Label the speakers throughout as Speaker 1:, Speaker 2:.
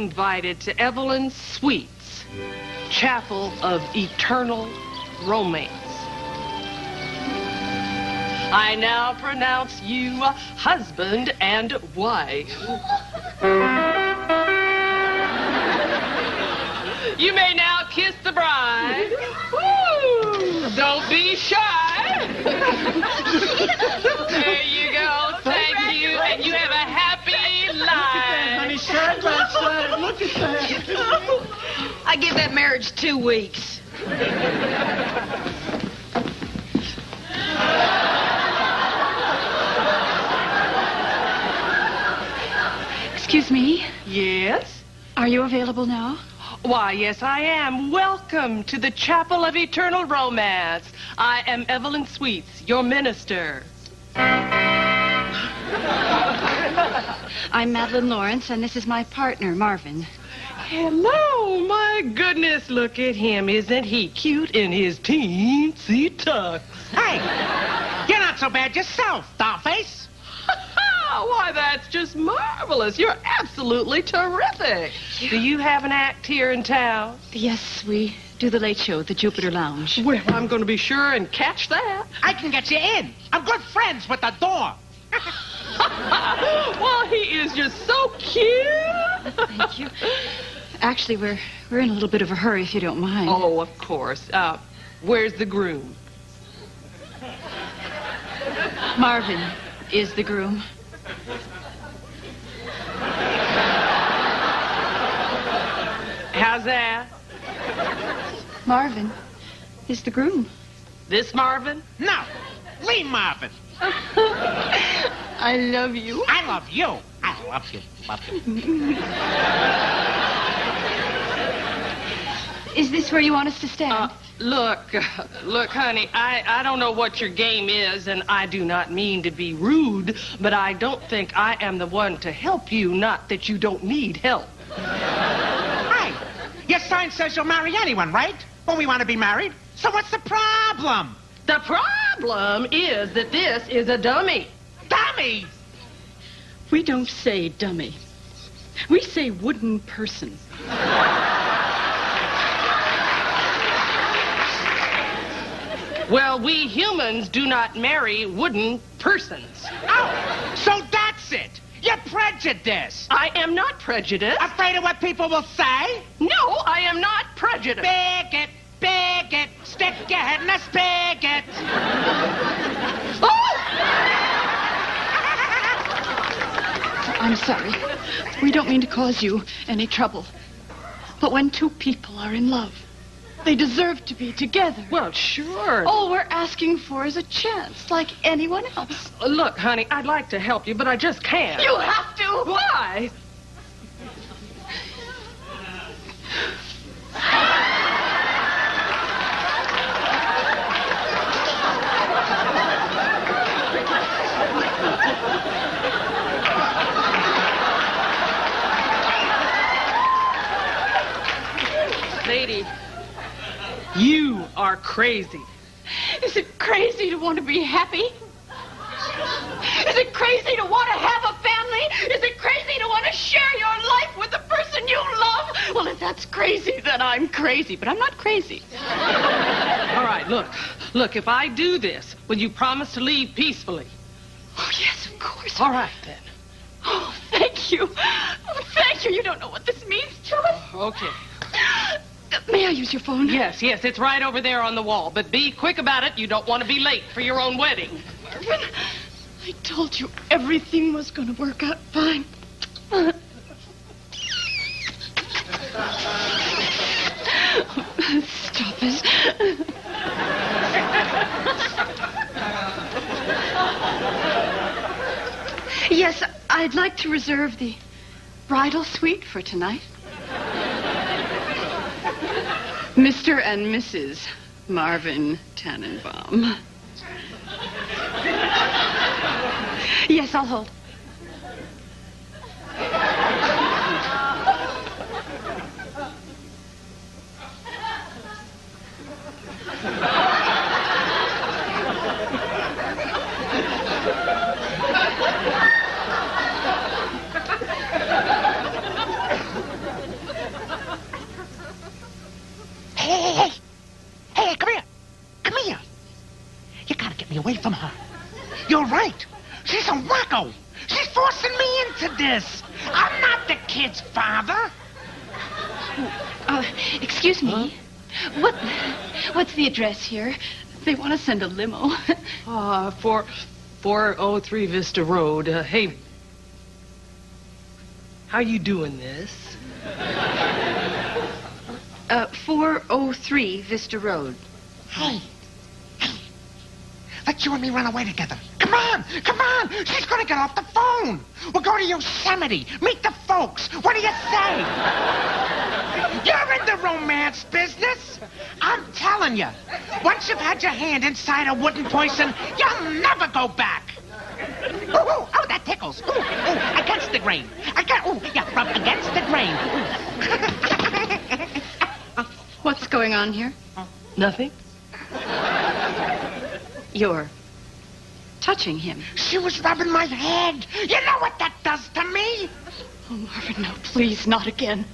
Speaker 1: invited to Evelyn Sweets, Chapel of Eternal Romance. I now pronounce you husband and wife. You may now kiss the bride. Woo! Don't be shy. there you go.
Speaker 2: Shine. Look at that.
Speaker 3: I give that marriage two weeks.
Speaker 4: Excuse me.
Speaker 1: Yes?
Speaker 4: Are you available now?
Speaker 1: Why, yes, I am. Welcome to the Chapel of Eternal Romance. I am Evelyn Sweets, your minister.
Speaker 4: I'm Madeline Lawrence, and this is my partner, Marvin.
Speaker 1: Hello, my goodness, look at him. Isn't he cute in his teensy tux?
Speaker 2: Hey, you're not so bad yourself, dollface.
Speaker 1: Why, that's just marvelous. You're absolutely terrific. Do you have an act here in town?
Speaker 4: Yes, we do the late show at the Jupiter Lounge.
Speaker 1: Well, I'm going to be sure and catch that.
Speaker 2: I can get you in. I'm good friends with the door.
Speaker 1: well, he is just so cute.
Speaker 4: Thank you. Actually, we're we're in a little bit of a hurry, if you don't mind.
Speaker 1: Oh, of course. Uh, where's the groom?
Speaker 4: Marvin is the groom.
Speaker 1: How's that?
Speaker 4: Marvin is the groom.
Speaker 1: This Marvin?
Speaker 2: No, Lee Marvin.
Speaker 4: I love you.
Speaker 2: I love you. I love you. Love you.
Speaker 4: Is this where you want us to stand?
Speaker 1: Uh, look, look, honey, I, I don't know what your game is, and I do not mean to be rude, but I don't think I am the one to help you, not that you don't need help.
Speaker 2: Hey, your sign says you'll marry anyone, right? When we want to be married. So what's the problem?
Speaker 1: The problem is that this is a dummy.
Speaker 2: Dummy!
Speaker 4: we don't say dummy. We say wooden person.
Speaker 1: Well, we humans do not marry wooden persons.
Speaker 2: Oh, so that's it. You're prejudiced.
Speaker 1: I am not prejudiced.
Speaker 2: Afraid of what people will say?
Speaker 1: No, I am not prejudiced.
Speaker 2: Bigot, bigot, stick your head in a spigot.
Speaker 4: I'm sorry. We don't mean to cause you any trouble. But when two people are in love, they deserve to be together.
Speaker 1: Well, sure.
Speaker 4: All we're asking for is a chance, like anyone else.
Speaker 1: Look, honey, I'd like to help you, but I just can't.
Speaker 4: You have to.
Speaker 1: Why? Lady, you are crazy.
Speaker 4: Is it crazy to want to be happy? Is it crazy to want to have a family? Is it crazy to want to share your life with the person you love? Well, if that's crazy, then I'm crazy. But I'm not crazy.
Speaker 1: All right, look. Look, if I do this, will you promise to leave peacefully?
Speaker 4: Oh, yes, of course.
Speaker 1: All right, then.
Speaker 4: Oh, thank you. Oh, thank you. You don't know what this means to us.
Speaker 1: Okay.
Speaker 4: May I use your phone?
Speaker 1: Yes, yes, it's right over there on the wall. But be quick about it. You don't want to be late for your own wedding.
Speaker 4: Marvin, I told you everything was going to work out fine. Stop it. yes, I'd like to reserve the bridal suite for tonight. Mr. and Mrs. Marvin Tannenbaum. Yes, I'll hold.
Speaker 2: Away from her. You're right. She's a wacko. She's forcing me into this. I'm not the kid's father.
Speaker 4: Uh, excuse me. What? What's the address here? They want to send a limo.
Speaker 1: Uh, for 403 Vista Road. Uh, hey, how you doing this?
Speaker 4: uh, 403 Vista Road.
Speaker 2: Hey. Hey. Let you and me run away together. Come on. Come on. She's going to get off the phone. We'll go to Yosemite. Meet the folks. What do you say? You're in the romance business. I'm telling you. Once you've had your hand inside a wooden person, you'll never go back. Ooh, ooh, oh, that tickles. Ooh, ooh, against the grain. Against, ooh, yeah, rub against the grain.
Speaker 4: What's going on here?
Speaker 1: Nothing?
Speaker 4: You're touching him.
Speaker 2: She was rubbing my head. You know what that does to me?
Speaker 4: Oh, Marvin, no, please, not again.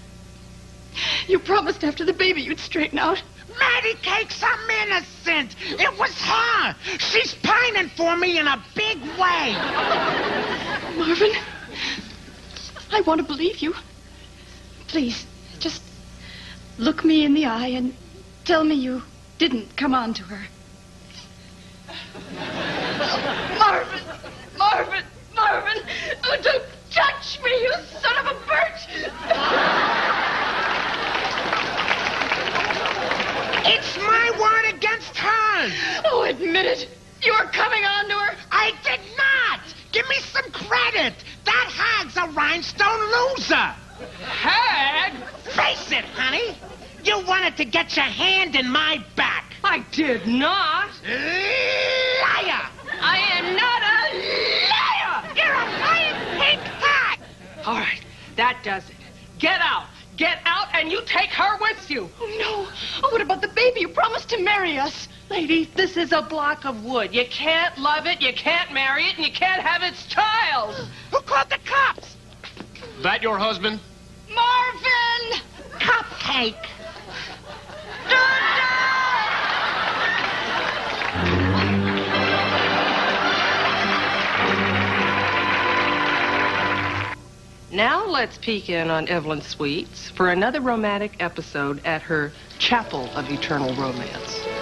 Speaker 4: You promised after the baby you'd straighten out.
Speaker 2: Matty Cakes, I'm innocent. It was her. She's pining for me in a big way.
Speaker 4: Marvin, I want to believe you. Please, just look me in the eye and tell me you didn't come on to her. Marvin, Marvin, Marvin, oh, don't touch me, you son of a bitch!
Speaker 2: It's my word against hers.
Speaker 4: Oh, admit it. You were coming on to her.
Speaker 2: I did not. Give me some credit. That hag's a rhinestone loser.
Speaker 1: Hag?
Speaker 2: Face it, honey. You wanted to get your hand in my back.
Speaker 1: I did not.
Speaker 2: Liar!
Speaker 1: I am not a liar!
Speaker 2: You're a lying pink hag!
Speaker 1: All right, that does it. Get out. Get out and you take her with you.
Speaker 4: Oh, no. Oh, what about the baby? You promised to marry us.
Speaker 1: Lady, this is a block of wood. You can't love it, you can't marry it, and you can't have its child.
Speaker 2: Who called the cops?
Speaker 5: That your husband?
Speaker 4: Marvin!
Speaker 2: Cupcake.
Speaker 1: Now let's peek in on Evelyn Sweets for another romantic episode at her Chapel of Eternal Romance.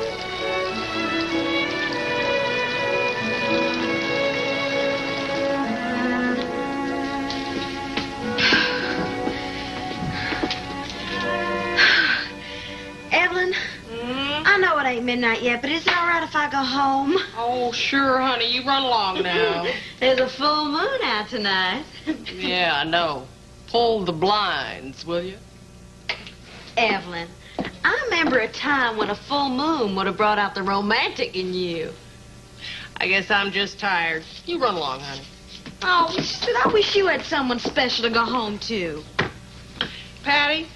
Speaker 3: Midnight yet, but is it all right if I go home?
Speaker 1: Oh, sure, honey. You run along now.
Speaker 3: There's a full moon out tonight.
Speaker 1: yeah, I know. Pull the blinds, will you?
Speaker 3: Evelyn, I remember a time when a full moon would have brought out the romantic in you.
Speaker 1: I guess I'm just tired. You run along, honey.
Speaker 3: Oh, said, I wish you had someone special to go home to.
Speaker 1: Patty,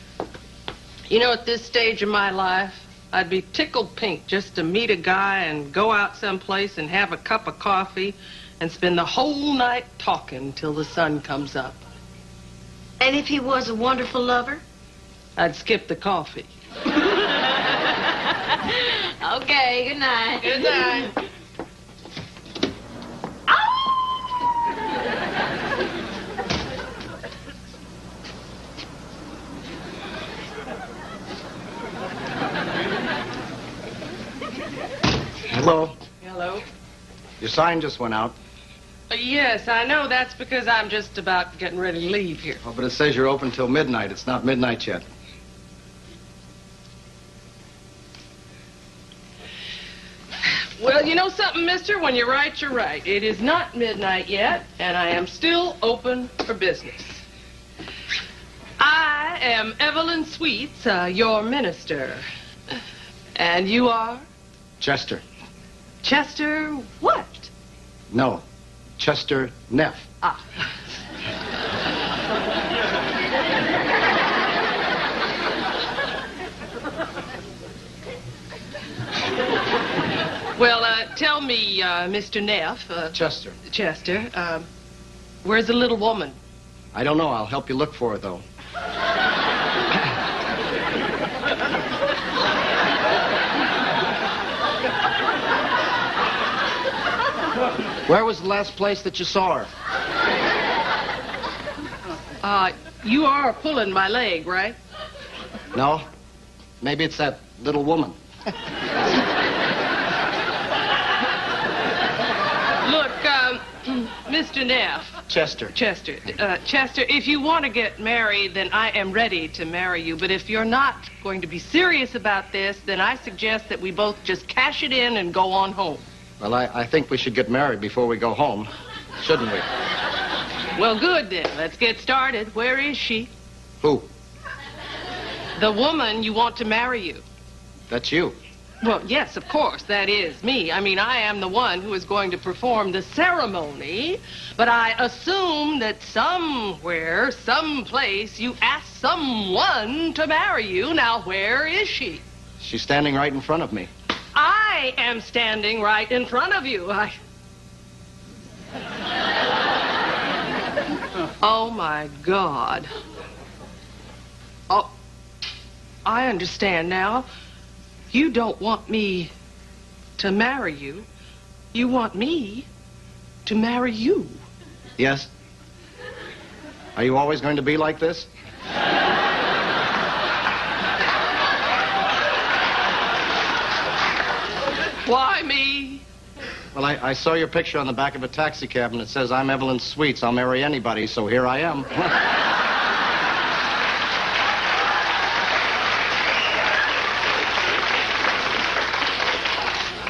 Speaker 1: you know, at this stage of my life, I'd be tickled pink just to meet a guy and go out someplace and have a cup of coffee and spend the whole night talking till the sun comes up.
Speaker 3: And if he was a wonderful lover?
Speaker 1: I'd skip the coffee.
Speaker 3: Okay, good night.
Speaker 1: Good night.
Speaker 5: Hello.
Speaker 1: Hello?
Speaker 5: Your sign just went out.
Speaker 1: Uh, yes, I know that's because I'm just about getting ready to leave here.
Speaker 5: Oh, but it says you're open till midnight. It's not midnight yet.
Speaker 1: Well, you know something, mister? When you're right, you're right. It is not midnight yet, and I am still open for business. I am Evelyn Sweets, uh, your minister. And you are?
Speaker 5: Chester.
Speaker 1: Chester what?
Speaker 5: No. Chester Neff.
Speaker 1: Ah. well, uh, tell me, uh, Mr. Neff, uh,
Speaker 5: Chester.
Speaker 1: Chester, um, where's the little woman?
Speaker 5: I don't know. I'll help you look for her, though. Where was the last place that you saw her?
Speaker 1: Uh, you are pulling my leg, right?
Speaker 5: No? Maybe it's that little woman.
Speaker 1: Look, um, Mr. Neff,
Speaker 5: Chester.
Speaker 1: Chester, uh, Chester, if you want to get married, then I am ready to marry you. But if you're not going to be serious about this, then I suggest that we both just cash it in and go on home.
Speaker 5: Well, I, I think we should get married before we go home. Shouldn't we?
Speaker 1: Well, good then. Let's get started. Where is she?
Speaker 5: Who?
Speaker 1: The woman you want to marry you.
Speaker 5: That's you.
Speaker 1: Well, yes, of course, that is me. I mean, I am the one who is going to perform the ceremony, but I assume that somewhere, someplace, you asked someone to marry you. Now, where is she?
Speaker 5: She's standing right in front of me.
Speaker 1: I am standing right in front of you. I. Oh, my God. Oh, I understand now. You don't want me to marry you. You want me to marry you.
Speaker 5: Yes? Are you always going to be like this?
Speaker 1: Why me?
Speaker 5: Well, I, I saw your picture on the back of a taxi cab, and it says, I'm Evelyn Sweets. I'll marry anybody, so here I am.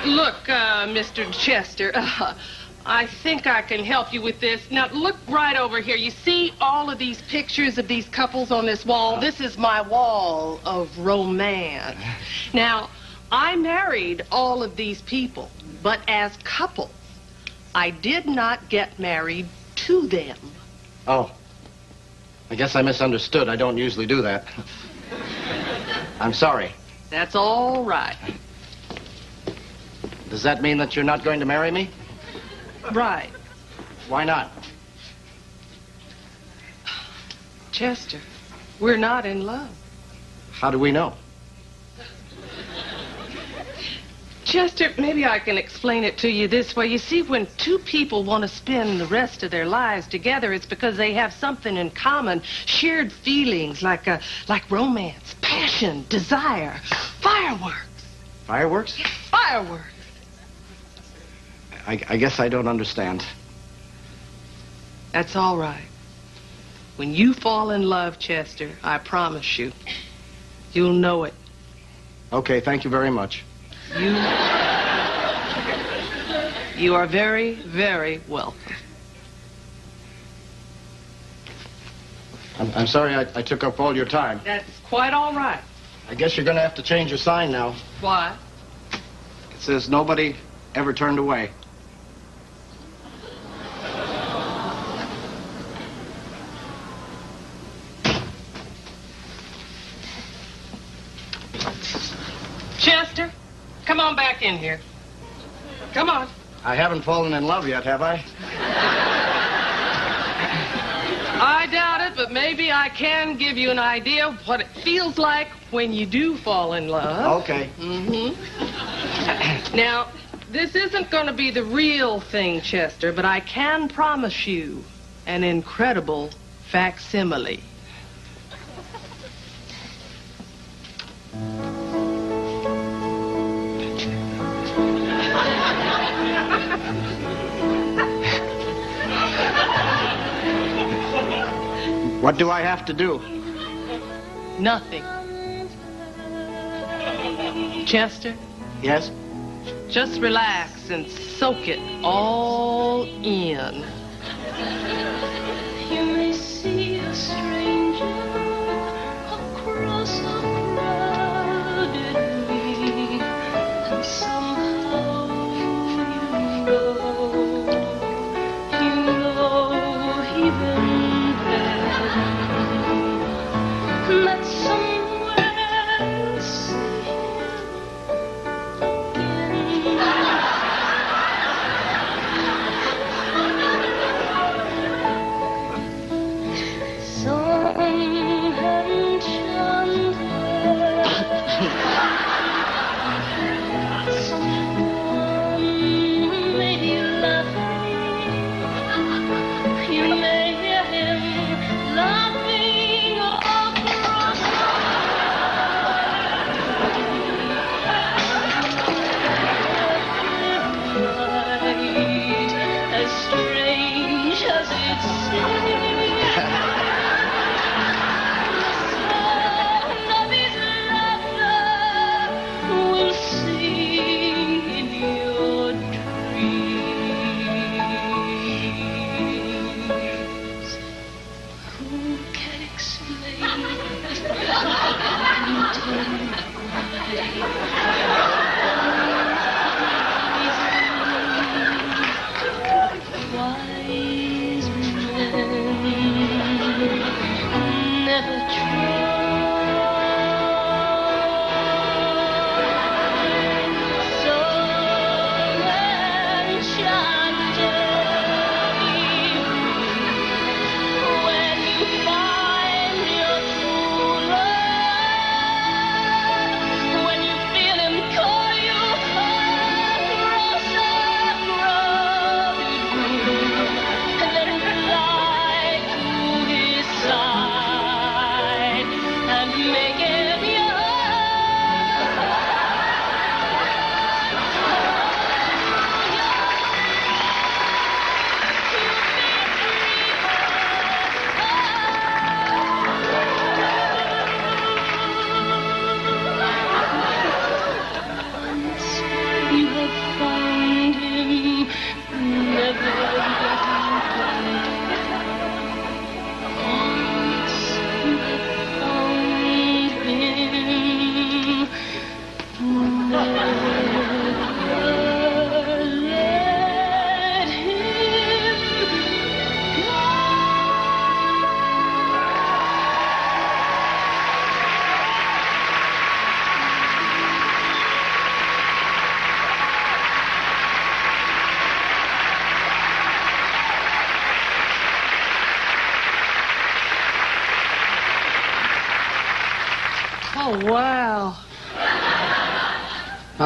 Speaker 1: Look, uh, Mr. Chester, uh, I think I can help you with this. Now, look right over here. You see all of these pictures of these couples on this wall? This is my wall of romance. Now, I married all of these people, but as couples, I did not get married to them.
Speaker 5: oh. I guess I misunderstood. I don't usually do that. I'm sorry.
Speaker 1: That's all right.
Speaker 5: Does that mean that you're not going to marry me?
Speaker 1: Right.
Speaker 5: Why not?
Speaker 1: Chester, we're not in love.
Speaker 5: How do we know?
Speaker 1: Chester, maybe I can explain it to you this way. You see, when two people want to spend the rest of their lives together, it's because they have something in common, shared feelings like a, like romance, passion, desire, fireworks,
Speaker 5: Fireworks?
Speaker 1: fireworks.
Speaker 5: I, I guess I don't understand.
Speaker 1: That's all right. When you fall in love, Chester, I promise you, you'll know it.
Speaker 5: Okay, thank you very much.
Speaker 1: You, you are very, very welcome.
Speaker 5: I'm, I'm sorry I, I took up all your time.
Speaker 1: That's quite all right.
Speaker 5: I guess you're going to have to change your sign now.
Speaker 1: Why?
Speaker 5: It says nobody ever turned away.
Speaker 1: Chester, come on back in here. Come on.
Speaker 5: I haven't fallen in love yet, have I?
Speaker 1: I doubt it, but maybe I can give you an idea of what it feels like when you do fall in love.
Speaker 5: Okay.
Speaker 1: Mm-hmm. now, this isn't going to be the real thing, Chester, but I can promise you an incredible facsimile.
Speaker 5: What do I have to do?
Speaker 1: Nothing. Chester,
Speaker 5: Yes?
Speaker 1: just relax and soak it all in.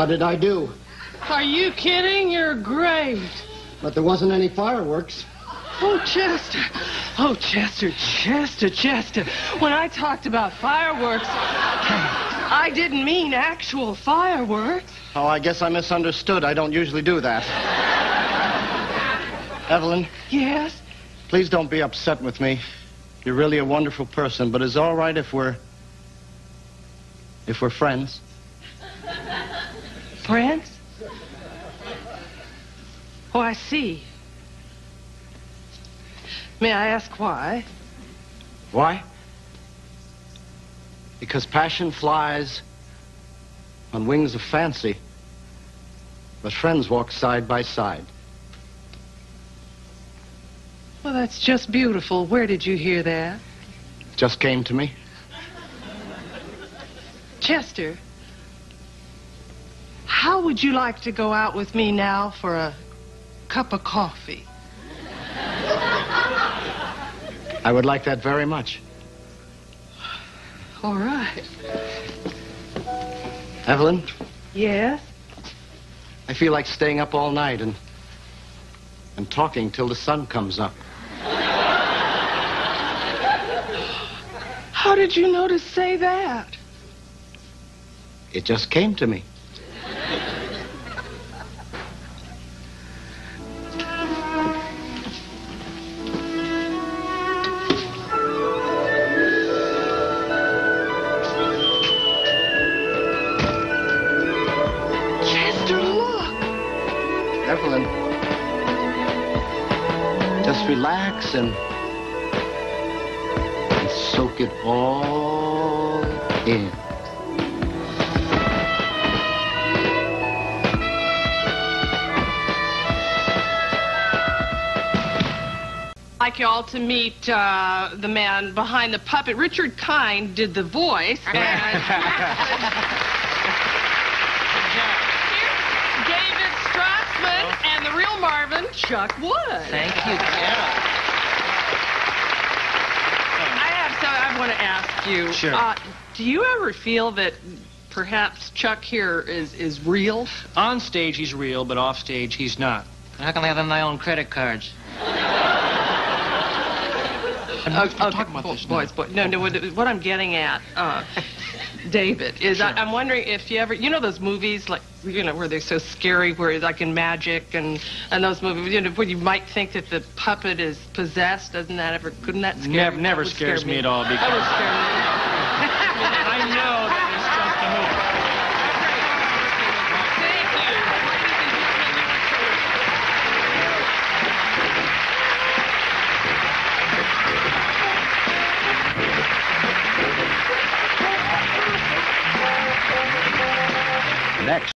Speaker 5: How did I do?
Speaker 1: Are you kidding? You're great.
Speaker 5: But there wasn't any fireworks.
Speaker 1: Oh, Chester. Oh, Chester, Chester, Chester. When I talked about fireworks, I didn't mean actual fireworks.
Speaker 5: Oh, I guess I misunderstood. I don't usually do that. Evelyn,
Speaker 1: Yes?
Speaker 5: please don't be upset with me. You're really a wonderful person, but it's all right if we're. if we're friends.
Speaker 1: Friends? Oh, I see. May I ask why?
Speaker 5: Why? Because passion flies on wings of fancy, but friends walk side by side.
Speaker 1: Well, that's just beautiful. Where did you hear that?
Speaker 5: Just came to me.
Speaker 1: Chester, how would you like to go out with me now for a cup of coffee?
Speaker 5: I would like that very much.
Speaker 1: All right.
Speaker 5: Evelyn,
Speaker 1: Yes?
Speaker 5: I feel like staying up all night and and talking till the sun comes up.
Speaker 1: How did you know to say that?
Speaker 5: It just came to me. Just relax and, and soak it all in.
Speaker 1: I'd like you all to meet uh, the man behind the puppet. Richard Kind did the voice. and- Here's David Strassman and the real Marvin, Chuck Wood.
Speaker 6: Thank you, Carol.
Speaker 1: I have so I want to ask you.
Speaker 6: Sure.
Speaker 1: Uh, do you ever feel that perhaps Chuck here is is real?
Speaker 6: On stage, he's real, but off stage, he's not. How can I have my own credit cards?
Speaker 1: Uh,
Speaker 6: we're talking about
Speaker 1: bo-
Speaker 6: this now.
Speaker 1: boys, boys. No, no. What, what I'm getting at, uh, David, is I, I'm wondering if you ever, you know, those movies like, you know, where they're so scary, where like in Magic and and those movies, you know, where you might think that the puppet is possessed. Doesn't that ever? Couldn't that scare
Speaker 6: Never,
Speaker 1: you?
Speaker 6: never scares
Speaker 1: scare
Speaker 6: me at all
Speaker 1: That would scare me. next.